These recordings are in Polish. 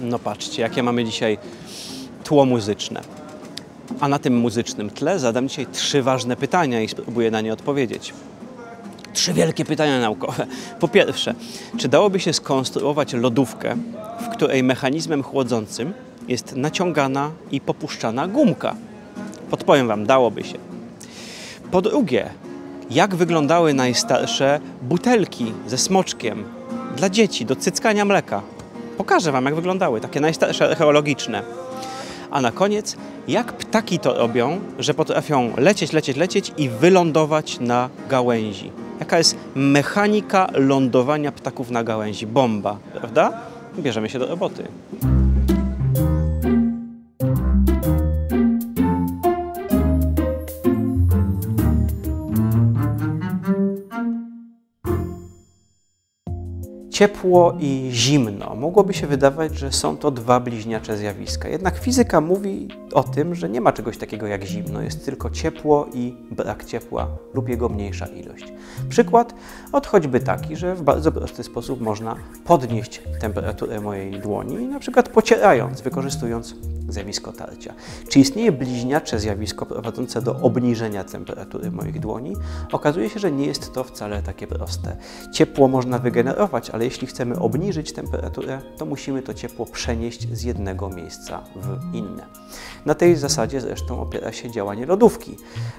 No patrzcie, jakie mamy dzisiaj tło muzyczne. A na tym muzycznym tle zadam dzisiaj trzy ważne pytania i spróbuję na nie odpowiedzieć. Trzy wielkie pytania naukowe. Po pierwsze, czy dałoby się skonstruować lodówkę, w której mechanizmem chłodzącym jest naciągana i popuszczana gumka? Podpowiem Wam, dałoby się. Po drugie, jak wyglądały najstarsze butelki ze smoczkiem dla dzieci do cyckania mleka? Pokażę Wam, jak wyglądały, takie najstarsze archeologiczne. A na koniec, jak ptaki to robią, że potrafią lecieć, lecieć, lecieć i wylądować na gałęzi? Jaka jest mechanika lądowania ptaków na gałęzi? Bomba, prawda? Bierzemy się do roboty. Ciepło i zimno. Mogłoby się wydawać, że są to dwa bliźniacze zjawiska. Jednak fizyka mówi o tym, że nie ma czegoś takiego jak zimno. Jest tylko ciepło i brak ciepła lub jego mniejsza ilość. Przykład od choćby taki, że w bardzo prosty sposób można podnieść temperaturę mojej dłoni, na przykład pocierając, wykorzystując zjawisko tarcia. Czy istnieje bliźniacze zjawisko prowadzące do obniżenia temperatury moich dłoni? Okazuje się, że nie jest to wcale takie proste. Ciepło można wygenerować, ale jeśli chcemy obniżyć temperaturę, to musimy to ciepło przenieść z jednego miejsca w inne. Na tej zasadzie zresztą opiera się działanie lodówki.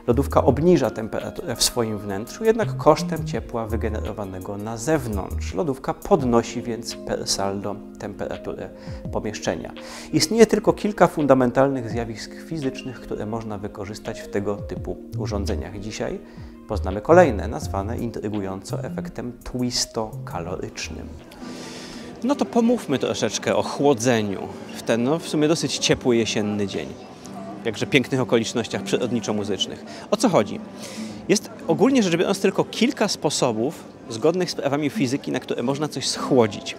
Lodówka obniża temperaturę w swoim wnętrzu, jednak kosztem ciepła wygenerowanego na zewnątrz. Lodówka podnosi więc per saldo temperaturę pomieszczenia. Istnieje tylko kilka fundamentalnych zjawisk fizycznych, które można wykorzystać w tego typu urządzeniach. Dzisiaj poznamy kolejne, nazwane intrygująco efektem twisto-kalorycznym. No to pomówmy troszeczkę o chłodzeniu w ten no, w sumie dosyć ciepły jesienny dzień. Jakże pięknych okolicznościach przyrodniczo-muzycznych. O co chodzi? Jest ogólnie rzecz biorąc tylko kilka sposobów zgodnych z prawami fizyki, na które można coś schłodzić.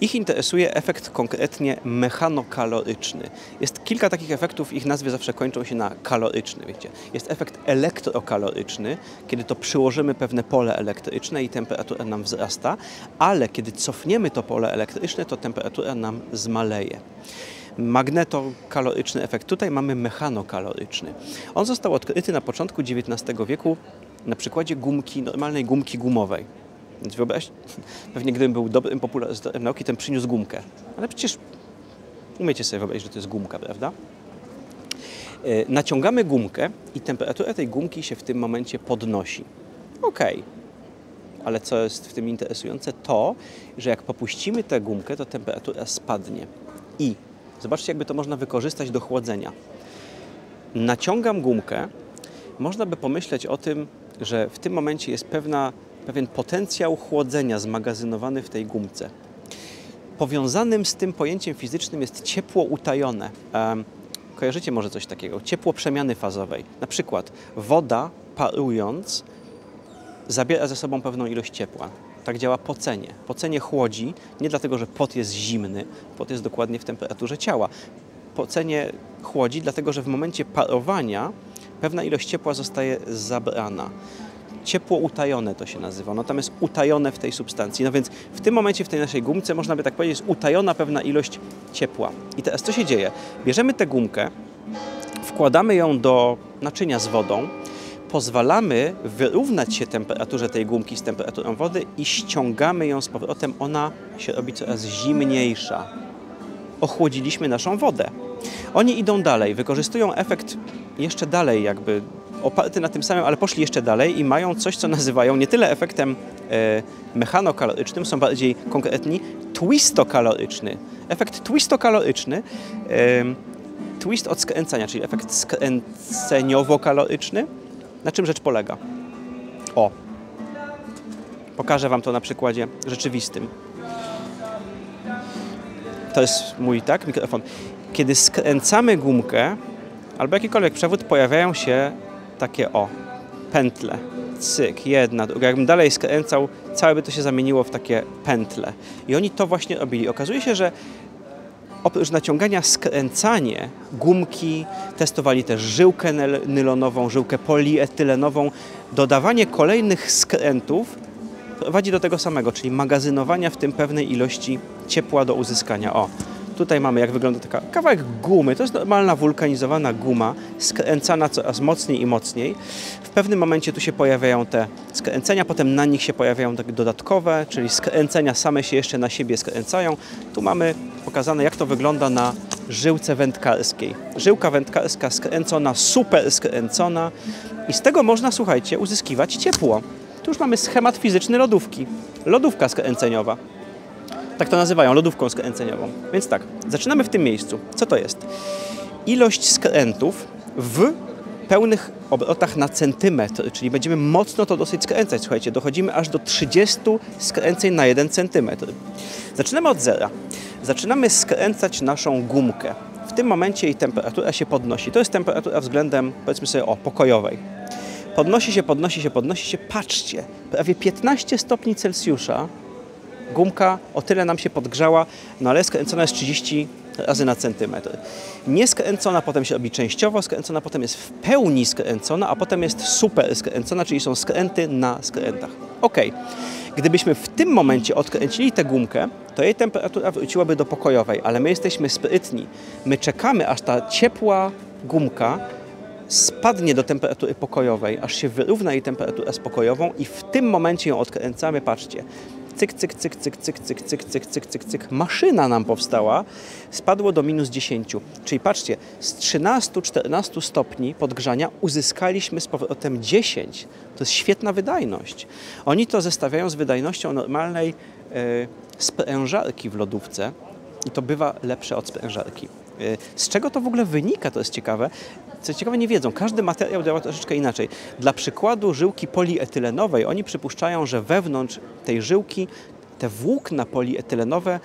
Ich interesuje efekt konkretnie mechanokaloryczny. Jest kilka takich efektów, ich nazwy zawsze kończą się na kaloryczny. Wiecie. Jest efekt elektrokaloryczny, kiedy to przyłożymy pewne pole elektryczne i temperatura nam wzrasta, ale kiedy cofniemy to pole elektryczne, to temperatura nam zmaleje magnetokaloryczny efekt. Tutaj mamy mechanokaloryczny. On został odkryty na początku XIX wieku na przykładzie gumki, normalnej gumki gumowej. Więc wyobraź, pewnie gdybym był dobrym popularyzatorem nauki, ten przyniósł gumkę. Ale przecież umiecie sobie wyobrazić, że to jest gumka, prawda? E, naciągamy gumkę i temperatura tej gumki się w tym momencie podnosi. Ok, ale co jest w tym interesujące? To, że jak popuścimy tę gumkę, to temperatura spadnie. I zobaczcie, jakby to można wykorzystać do chłodzenia. Naciągam gumkę, można by pomyśleć o tym, że w tym momencie jest pewna pewien potencjał chłodzenia zmagazynowany w tej gumce. Powiązanym z tym pojęciem fizycznym jest ciepło utajone. Kojarzycie może coś takiego? Ciepło przemiany fazowej. Na przykład woda parując zabiera ze sobą pewną ilość ciepła. Tak działa pocenie. Pocenie chłodzi nie dlatego, że pot jest zimny, pot jest dokładnie w temperaturze ciała. Pocenie chłodzi dlatego, że w momencie parowania pewna ilość ciepła zostaje zabrana ciepło utajone to się nazywa. No tam jest utajone w tej substancji. No więc w tym momencie w tej naszej gumce można by tak powiedzieć, jest utajona pewna ilość ciepła. I teraz co się dzieje? Bierzemy tę gumkę, wkładamy ją do naczynia z wodą, pozwalamy wyrównać się temperaturze tej gumki z temperaturą wody i ściągamy ją z powrotem. Ona się robi coraz zimniejsza. Ochłodziliśmy naszą wodę. Oni idą dalej, wykorzystują efekt jeszcze dalej, jakby oparty na tym samym, ale poszli jeszcze dalej i mają coś, co nazywają nie tyle efektem e, mechanokalorycznym, są bardziej konkretni, twistokaloryczny. Efekt twistokaloryczny, e, twist od skręcania, czyli efekt skręceniowo-kaloryczny. Na czym rzecz polega? O, pokażę Wam to na przykładzie rzeczywistym. To jest mój, tak, mikrofon. Kiedy skręcamy gumkę albo jakikolwiek przewód, pojawiają się takie o, pętle. Cyk, jedna, druga. Jakbym dalej skręcał, całe by to się zamieniło w takie pętle. I oni to właśnie robili. Okazuje się, że oprócz naciągania skręcanie, gumki, testowali też żyłkę nylonową, żyłkę polietylenową. Dodawanie kolejnych skrętów prowadzi do tego samego, czyli magazynowania w tym pewnej ilości ciepła do uzyskania. O, tutaj mamy jak wygląda taka kawałek gumy, to jest normalna wulkanizowana guma, skręcana coraz mocniej i mocniej. W pewnym momencie tu się pojawiają te skręcenia, potem na nich się pojawiają takie dodatkowe, czyli skręcenia same się jeszcze na siebie skręcają. Tu mamy pokazane jak to wygląda na żyłce wędkarskiej. Żyłka wędkarska skręcona, super skręcona i z tego można, słuchajcie, uzyskiwać ciepło. Tu już mamy schemat fizyczny lodówki. Lodówka skręceniowa. Tak to nazywają, lodówką skręceniową. Więc tak, zaczynamy w tym miejscu. Co to jest? Ilość skrętów w pełnych obrotach na centymetr, czyli będziemy mocno to dosyć skręcać. Słuchajcie, dochodzimy aż do 30 skręceń na 1 centymetr. Zaczynamy od zera. Zaczynamy skręcać naszą gumkę. W tym momencie jej temperatura się podnosi. To jest temperatura względem, powiedzmy sobie, o, pokojowej. Podnosi się, podnosi się, podnosi się. Patrzcie, prawie 15 stopni Celsjusza. Gumka o tyle nam się podgrzała, no ale skręcona jest 30 razy na centymetr. Nieskręcona potem się robi częściowo, skręcona potem jest w pełni skręcona, a potem jest super skręcona, czyli są skręty na skrętach. Ok. Gdybyśmy w tym momencie odkręcili tę gumkę, to jej temperatura wróciłaby do pokojowej, ale my jesteśmy sprytni. My czekamy, aż ta ciepła gumka spadnie do temperatury pokojowej, aż się wyrówna jej temperatura z pokojową i w tym momencie ją odkręcamy. Patrzcie, cyk, cyk, cyk, cyk, cyk, cyk, cyk, cyk, cyk, cyk, cyk. Maszyna nam powstała, spadło do minus 10. Czyli patrzcie, z 13-14 stopni podgrzania uzyskaliśmy z powrotem 10. To jest świetna wydajność. Oni to zestawiają z wydajnością normalnej e, sprężarki w lodówce i to bywa lepsze od sprężarki. E, z czego to w ogóle wynika, to jest ciekawe. Co ciekawe, nie wiedzą, każdy materiał działa troszeczkę inaczej. Dla przykładu żyłki polietylenowej, oni przypuszczają, że wewnątrz tej żyłki te włókna polietylenowe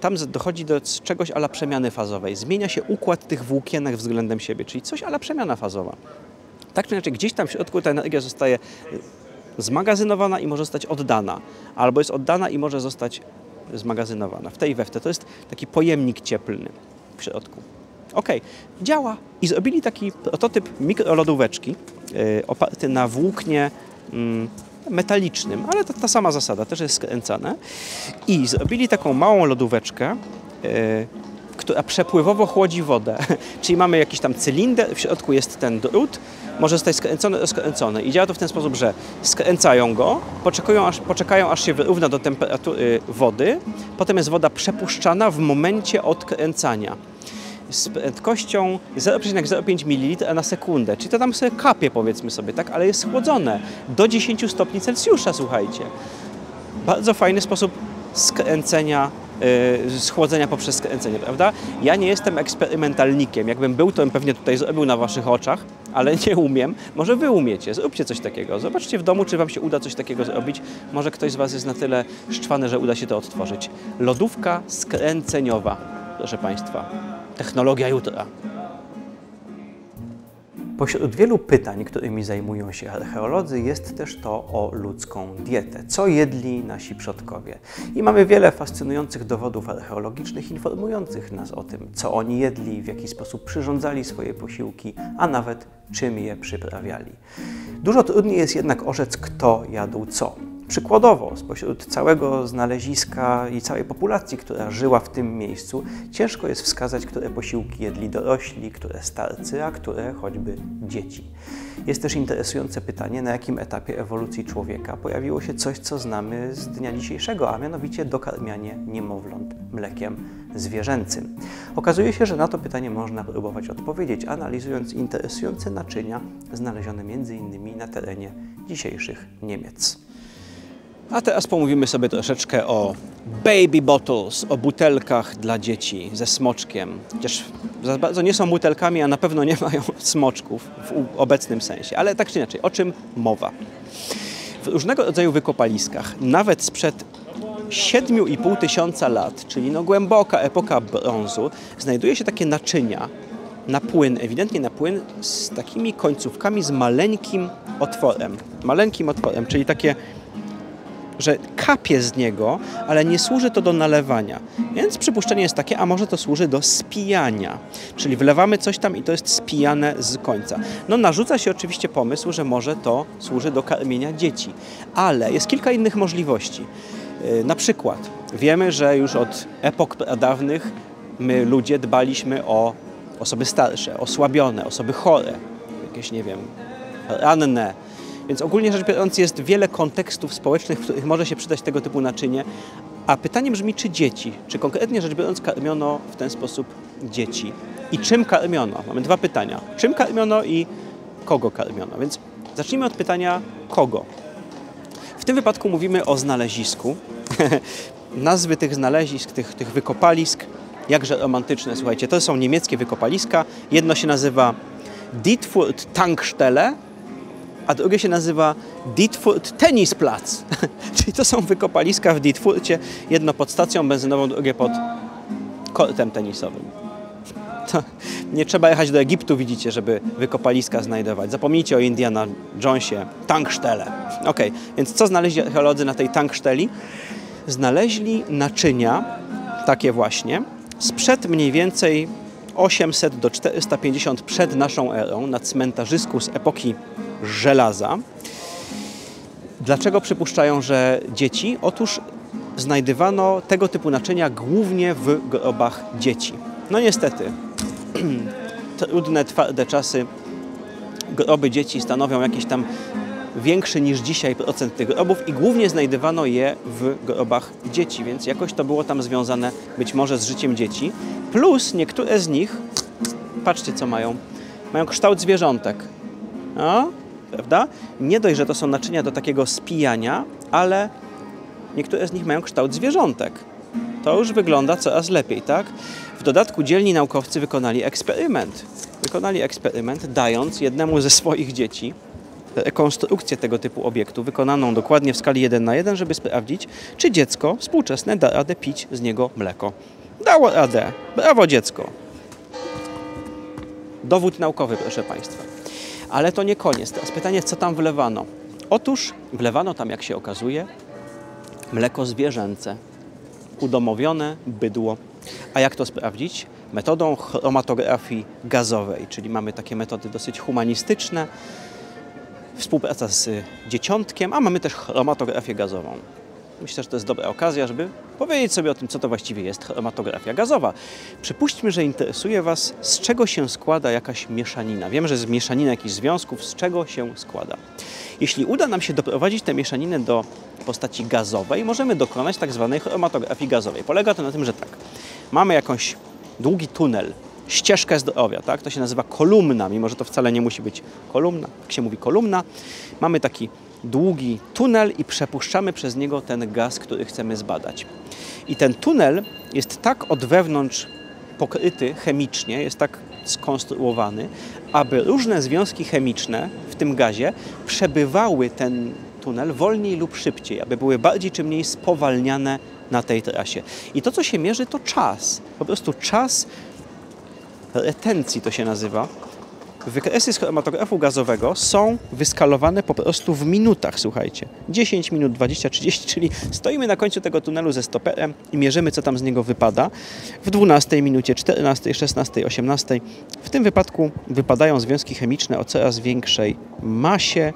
tam dochodzi do czegoś ala przemiany fazowej. Zmienia się układ tych włókienek względem siebie, czyli coś ala przemiana fazowa. Tak czy inaczej, gdzieś tam w środku ta energia zostaje zmagazynowana i może zostać oddana, albo jest oddana i może zostać zmagazynowana w tej we w te. To jest taki pojemnik cieplny w środku. Ok, działa. I zrobili taki prototyp mikrolodóweczki yy, oparty na włóknie yy, metalicznym, ale to ta sama zasada, też jest skręcane. I zrobili taką małą lodóweczkę, yy, która przepływowo chłodzi wodę. Czyli mamy jakiś tam cylinder, w środku jest ten drut, może zostać skręcony, rozkręcony. I działa to w ten sposób, że skręcają go, poczekają aż, poczekają, aż się wyrówna do temperatury wody, potem jest woda przepuszczana w momencie odkręcania z prędkością 0,05 ml na sekundę. Czyli to tam sobie kapie, powiedzmy sobie, tak, ale jest schłodzone do 10 stopni Celsjusza, słuchajcie. Bardzo fajny sposób skręcenia Yy, schłodzenia poprzez skręcenie, prawda? Ja nie jestem eksperymentalnikiem. Jakbym był, to bym pewnie tutaj zrobił na waszych oczach, ale nie umiem. Może wy umiecie, zróbcie coś takiego. Zobaczcie w domu, czy wam się uda coś takiego zrobić. Może ktoś z was jest na tyle szczwany, że uda się to odtworzyć. Lodówka skręceniowa, proszę państwa. Technologia jutra. Pośród wielu pytań, którymi zajmują się archeolodzy, jest też to o ludzką dietę. Co jedli nasi przodkowie? I mamy wiele fascynujących dowodów archeologicznych informujących nas o tym, co oni jedli, w jaki sposób przyrządzali swoje posiłki, a nawet czym je przyprawiali. Dużo trudniej jest jednak orzec, kto jadł co. Przykładowo, spośród całego znaleziska i całej populacji, która żyła w tym miejscu, ciężko jest wskazać, które posiłki jedli dorośli, które starcy, a które choćby dzieci. Jest też interesujące pytanie, na jakim etapie ewolucji człowieka pojawiło się coś, co znamy z dnia dzisiejszego, a mianowicie dokarmianie niemowląt mlekiem zwierzęcym. Okazuje się, że na to pytanie można próbować odpowiedzieć, analizując interesujące naczynia znalezione m.in. na terenie dzisiejszych Niemiec. A teraz pomówimy sobie troszeczkę o baby bottles, o butelkach dla dzieci ze smoczkiem. Chociaż za bardzo nie są butelkami, a na pewno nie mają smoczków w obecnym sensie. Ale tak czy inaczej, o czym mowa? W różnego rodzaju wykopaliskach, nawet sprzed 7,5 tysiąca lat, czyli no głęboka epoka brązu, znajduje się takie naczynia na płyn, ewidentnie na płyn z takimi końcówkami z maleńkim otworem. Maleńkim otworem, czyli takie że kapie z niego, ale nie służy to do nalewania. Więc przypuszczenie jest takie, a może to służy do spijania. Czyli wlewamy coś tam i to jest spijane z końca. No narzuca się oczywiście pomysł, że może to służy do karmienia dzieci. Ale jest kilka innych możliwości. Yy, Na przykład wiemy, że już od epok dawnych my ludzie dbaliśmy o osoby starsze, osłabione, osoby chore, jakieś nie wiem, ranne. Więc ogólnie rzecz biorąc jest wiele kontekstów społecznych, w których może się przydać tego typu naczynie. A pytanie brzmi, czy dzieci, czy konkretnie rzecz biorąc karmiono w ten sposób dzieci? I czym karmiono? Mamy dwa pytania. Czym karmiono i kogo karmiono? Więc zacznijmy od pytania kogo. W tym wypadku mówimy o znalezisku. Nazwy tych znalezisk, tych, tych wykopalisk, jakże romantyczne, słuchajcie. To są niemieckie wykopaliska. Jedno się nazywa Dietfurt Tankstelle, a drugie się nazywa Dietfurt Tennisplatz. Czyli to są wykopaliska w Dietfurcie, jedno pod stacją benzynową, drugie pod kortem tenisowym. To nie trzeba jechać do Egiptu, widzicie, żeby wykopaliska znajdować. Zapomnijcie o Indiana Jonesie. Tankstelle. Ok, więc co znaleźli archeolodzy na tej tanksteli? Znaleźli naczynia, takie właśnie, sprzed mniej więcej 800 do 450 przed naszą erą na cmentarzysku z epoki żelaza. Dlaczego przypuszczają, że dzieci? Otóż znajdywano tego typu naczynia głównie w grobach dzieci. No niestety, trudne, twarde czasy, groby dzieci stanowią jakiś tam większy niż dzisiaj procent tych grobów i głównie znajdywano je w grobach dzieci, więc jakoś to było tam związane być może z życiem dzieci. Plus niektóre z nich, patrzcie co mają, mają kształt zwierzątek. No, prawda? Nie dość, że to są naczynia do takiego spijania, ale niektóre z nich mają kształt zwierzątek. To już wygląda coraz lepiej, tak? W dodatku dzielni naukowcy wykonali eksperyment. Wykonali eksperyment, dając jednemu ze swoich dzieci rekonstrukcję tego typu obiektu, wykonaną dokładnie w skali 1 na 1, żeby sprawdzić, czy dziecko współczesne da radę pić z niego mleko. Dało radę. Brawo dziecko. Dowód naukowy, proszę Państwa. Ale to nie koniec. Teraz pytanie, co tam wlewano? Otóż wlewano tam, jak się okazuje, mleko zwierzęce, udomowione bydło. A jak to sprawdzić? Metodą chromatografii gazowej, czyli mamy takie metody dosyć humanistyczne, współpraca z dzieciątkiem, a mamy też chromatografię gazową. Myślę, że to jest dobra okazja, żeby powiedzieć sobie o tym, co to właściwie jest chromatografia gazowa. Przypuśćmy, że interesuje Was, z czego się składa jakaś mieszanina. Wiem, że jest mieszanina jakichś związków, z czego się składa. Jeśli uda nam się doprowadzić tę mieszaninę do postaci gazowej, możemy dokonać tak zwanej chromatografii gazowej. Polega to na tym, że tak, mamy jakąś długi tunel, ścieżkę zdrowia, tak? To się nazywa kolumna, mimo że to wcale nie musi być kolumna, jak się mówi kolumna. Mamy taki długi tunel i przepuszczamy przez niego ten gaz, który chcemy zbadać. I ten tunel jest tak od wewnątrz pokryty chemicznie, jest tak skonstruowany, aby różne związki chemiczne w tym gazie przebywały ten tunel wolniej lub szybciej, aby były bardziej czy mniej spowalniane na tej trasie. I to, co się mierzy, to czas. Po prostu czas retencji to się nazywa. Wykresy z chromatografu gazowego są wyskalowane po prostu w minutach, słuchajcie. 10 minut, 20, 30, czyli stoimy na końcu tego tunelu ze stoperem i mierzymy, co tam z niego wypada. W 12 minucie, 14, 16, 18. W tym wypadku wypadają związki chemiczne o coraz większej masie.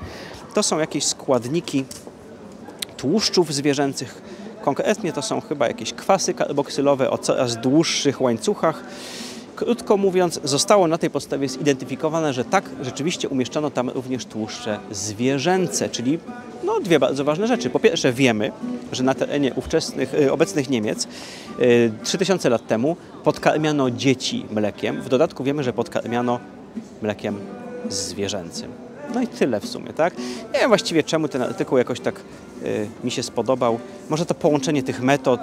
To są jakieś składniki tłuszczów zwierzęcych. Konkretnie to są chyba jakieś kwasy karboksylowe o coraz dłuższych łańcuchach. Krótko mówiąc, zostało na tej podstawie zidentyfikowane, że tak, rzeczywiście umieszczono tam również tłuszcze zwierzęce, czyli no, dwie bardzo ważne rzeczy. Po pierwsze wiemy, że na terenie ówczesnych, y, obecnych Niemiec y, 3000 lat temu podkarmiano dzieci mlekiem. W dodatku wiemy, że podkarmiano mlekiem zwierzęcym. No i tyle w sumie, tak? Nie wiem właściwie czemu ten artykuł jakoś tak y, mi się spodobał. Może to połączenie tych metod,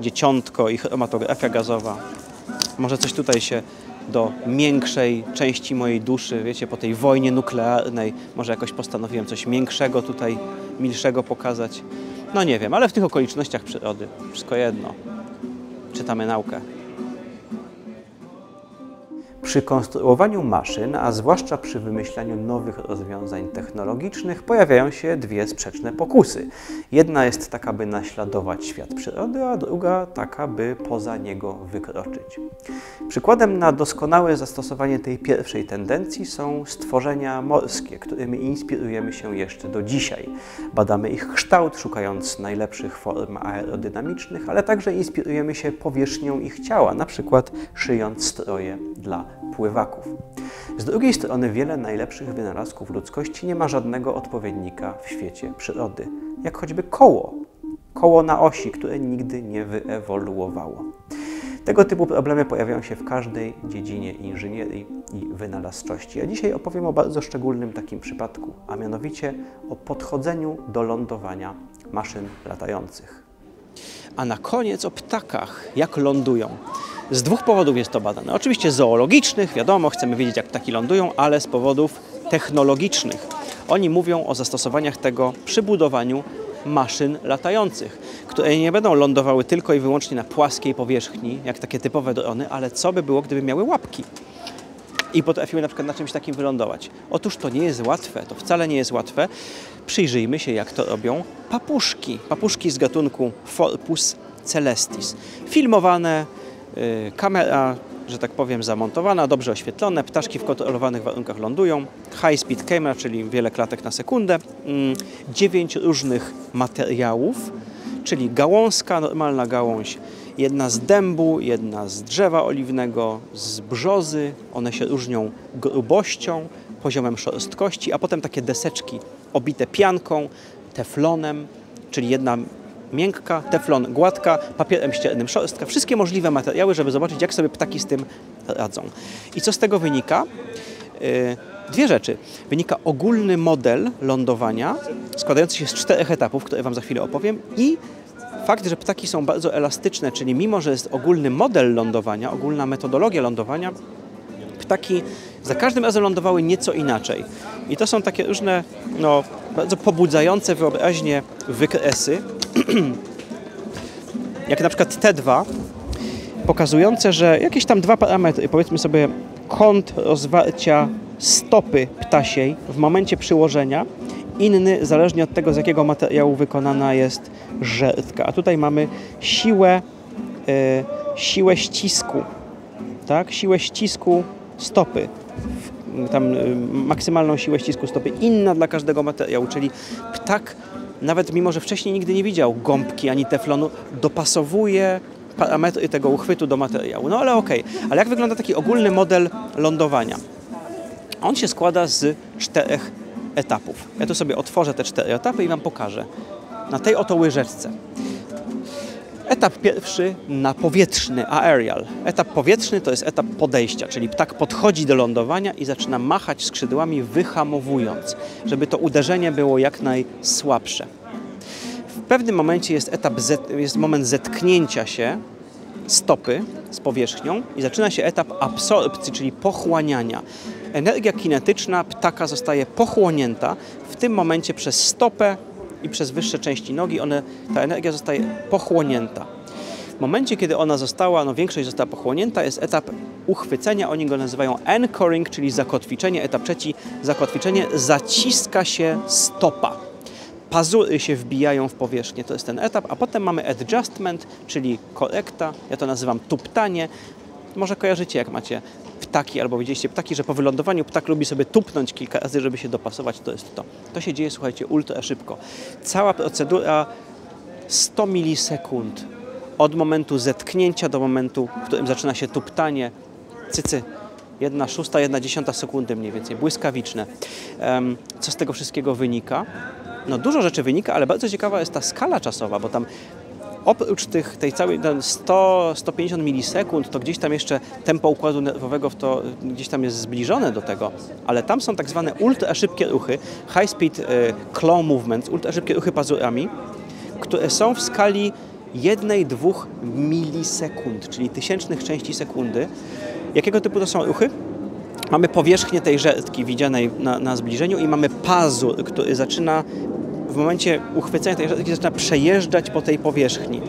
dzieciątko i chromatografia gazowa. Może coś tutaj się do miększej części mojej duszy, wiecie, po tej wojnie nuklearnej, może jakoś postanowiłem coś miększego tutaj, milszego pokazać. No nie wiem, ale w tych okolicznościach przyrody wszystko jedno. Czytamy naukę. Przy konstruowaniu maszyn, a zwłaszcza przy wymyślaniu nowych rozwiązań technologicznych, pojawiają się dwie sprzeczne pokusy. Jedna jest taka, by naśladować świat przyrody, a druga taka, by poza niego wykroczyć. Przykładem na doskonałe zastosowanie tej pierwszej tendencji są stworzenia morskie, którymi inspirujemy się jeszcze do dzisiaj. Badamy ich kształt, szukając najlepszych form aerodynamicznych, ale także inspirujemy się powierzchnią ich ciała, na przykład szyjąc stroje dla pływaków. Z drugiej strony wiele najlepszych wynalazków ludzkości nie ma żadnego odpowiednika w świecie przyrody, jak choćby koło. Koło na osi, które nigdy nie wyewoluowało. Tego typu problemy pojawiają się w każdej dziedzinie inżynierii i wynalazczości. A dzisiaj opowiem o bardzo szczególnym takim przypadku, a mianowicie o podchodzeniu do lądowania maszyn latających. A na koniec o ptakach, jak lądują. Z dwóch powodów jest to badane. Oczywiście zoologicznych, wiadomo, chcemy wiedzieć, jak ptaki lądują, ale z powodów technologicznych. Oni mówią o zastosowaniach tego przy budowaniu maszyn latających, które nie będą lądowały tylko i wyłącznie na płaskiej powierzchni, jak takie typowe drony, ale co by było, gdyby miały łapki i potrafiły na przykład na czymś takim wylądować. Otóż to nie jest łatwe, to wcale nie jest łatwe. Przyjrzyjmy się, jak to robią papuszki. Papuszki z gatunku Forpus celestis. Filmowane, kamera, że tak powiem, zamontowana, dobrze oświetlone, ptaszki w kontrolowanych warunkach lądują, high speed camera, czyli wiele klatek na sekundę, mm, dziewięć różnych materiałów, czyli gałązka, normalna gałąź, jedna z dębu, jedna z drzewa oliwnego, z brzozy, one się różnią grubością, poziomem szorstkości, a potem takie deseczki obite pianką, teflonem, czyli jedna miękka, teflon gładka, papierem ściernym szorstka, wszystkie możliwe materiały, żeby zobaczyć, jak sobie ptaki z tym radzą. I co z tego wynika? Yy, dwie rzeczy. Wynika ogólny model lądowania, składający się z czterech etapów, które Wam za chwilę opowiem, i fakt, że ptaki są bardzo elastyczne, czyli mimo, że jest ogólny model lądowania, ogólna metodologia lądowania, ptaki za każdym razem lądowały nieco inaczej. I to są takie różne, no, bardzo pobudzające wyobraźnię wykresy, jak na przykład te dwa, pokazujące, że jakieś tam dwa parametry, powiedzmy sobie kąt rozwarcia stopy ptasiej w momencie przyłożenia, inny zależnie od tego, z jakiego materiału wykonana jest żertka. A tutaj mamy siłę, y, siłę ścisku, tak? siłę ścisku stopy, tam y, maksymalną siłę ścisku stopy, inna dla każdego materiału, czyli ptak nawet mimo, że wcześniej nigdy nie widział gąbki ani teflonu, dopasowuje parametry tego uchwytu do materiału. No ale okej, okay. ale jak wygląda taki ogólny model lądowania? On się składa z czterech etapów. Ja tu sobie otworzę te cztery etapy i Wam pokażę. Na tej oto łyżeczce. Etap pierwszy na powietrzny, aerial. Etap powietrzny to jest etap podejścia, czyli ptak podchodzi do lądowania i zaczyna machać skrzydłami, wyhamowując, żeby to uderzenie było jak najsłabsze. W pewnym momencie jest etap, jest moment zetknięcia się stopy z powierzchnią i zaczyna się etap absorpcji, czyli pochłaniania. Energia kinetyczna ptaka zostaje pochłonięta w tym momencie przez stopę i przez wyższe części nogi one, ta energia zostaje pochłonięta. W momencie, kiedy ona została, no większość została pochłonięta, jest etap uchwycenia, oni go nazywają anchoring, czyli zakotwiczenie. Etap trzeci, zakotwiczenie, zaciska się stopa. Pazury się wbijają w powierzchnię, to jest ten etap, a potem mamy adjustment, czyli korekta, ja to nazywam tuptanie. Może kojarzycie, jak macie ptaki, albo widzieliście ptaki, że po wylądowaniu ptak lubi sobie tupnąć kilka razy, żeby się dopasować, to jest to. To się dzieje, słuchajcie, ultra szybko. Cała procedura 100 milisekund od momentu zetknięcia do momentu, w którym zaczyna się tuptanie, cycy, jedna szósta, jedna dziesiąta sekundy mniej więcej, błyskawiczne. Co z tego wszystkiego wynika? No dużo rzeczy wynika, ale bardzo ciekawa jest ta skala czasowa, bo tam oprócz tych, tej całej 100-150 milisekund, to gdzieś tam jeszcze tempo układu nerwowego w to gdzieś tam jest zbliżone do tego, ale tam są tak zwane ultra szybkie ruchy, high speed e, claw movements, ultra szybkie ruchy pazurami, które są w skali 1-2 milisekund, czyli tysięcznych części sekundy. Jakiego typu to są ruchy? Mamy powierzchnię tej żertki widzianej na, na zbliżeniu i mamy pazur, który zaczyna w momencie uchwycenia tej żarówki zaczyna przejeżdżać po tej powierzchni.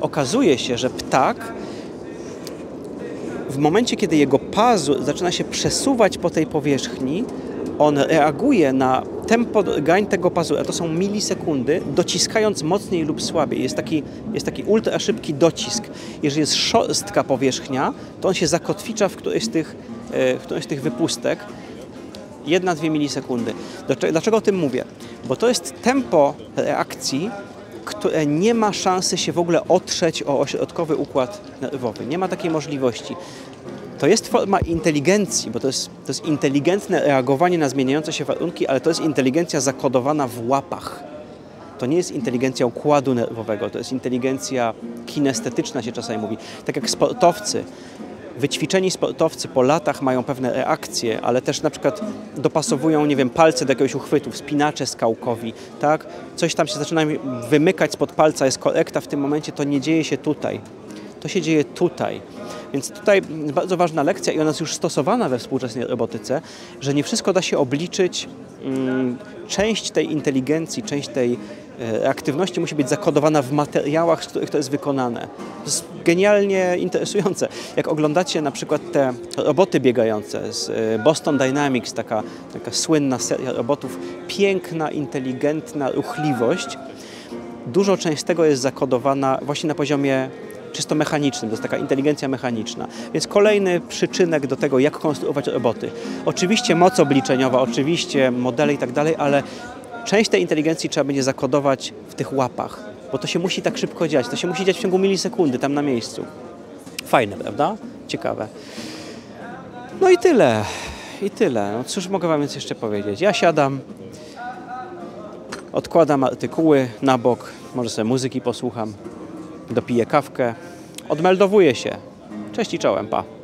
Okazuje się, że ptak w momencie, kiedy jego pazur zaczyna się przesuwać po tej powierzchni, on reaguje na tempo gań tego pazura, to są milisekundy, dociskając mocniej lub słabiej. Jest taki, jest taki ultra szybki docisk. Jeżeli jest szorstka powierzchnia, to on się zakotwicza w którejś z tych, e, w którejś z tych wypustek. Jedna, dwie milisekundy. Dlaczego o tym mówię? Bo to jest tempo reakcji, które nie ma szansy się w ogóle otrzeć o ośrodkowy układ nerwowy. Nie ma takiej możliwości. To jest forma inteligencji, bo to jest, to jest inteligentne reagowanie na zmieniające się warunki, ale to jest inteligencja zakodowana w łapach. To nie jest inteligencja układu nerwowego, to jest inteligencja kinestetyczna się czasami mówi. Tak jak sportowcy, wyćwiczeni sportowcy po latach mają pewne reakcje, ale też na przykład dopasowują, nie wiem, palce do jakiegoś uchwytu, wspinacze skałkowi, tak? Coś tam się zaczyna wymykać spod palca, jest korekta w tym momencie, to nie dzieje się tutaj. To się dzieje tutaj. Więc tutaj bardzo ważna lekcja i ona jest już stosowana we współczesnej robotyce, że nie wszystko da się obliczyć. Mm, część tej inteligencji, część tej aktywności musi być zakodowana w materiałach, z których to jest wykonane. To jest genialnie interesujące. Jak oglądacie na przykład te roboty biegające z e, Boston Dynamics, taka, taka słynna seria robotów, piękna, inteligentna ruchliwość, dużo część tego jest zakodowana właśnie na poziomie czysto mechanicznym, to jest taka inteligencja mechaniczna. Więc kolejny przyczynek do tego, jak konstruować roboty. Oczywiście moc obliczeniowa, oczywiście modele i tak dalej, ale część tej inteligencji trzeba będzie zakodować w tych łapach, bo to się musi tak szybko dziać, to się musi dziać w ciągu milisekundy, tam na miejscu. Fajne, prawda? Ciekawe. No i tyle. I tyle. No cóż mogę Wam więc jeszcze powiedzieć? Ja siadam, odkładam artykuły na bok, może sobie muzyki posłucham dopiję kawkę, odmeldowuję się. Cześć i czołem, pa.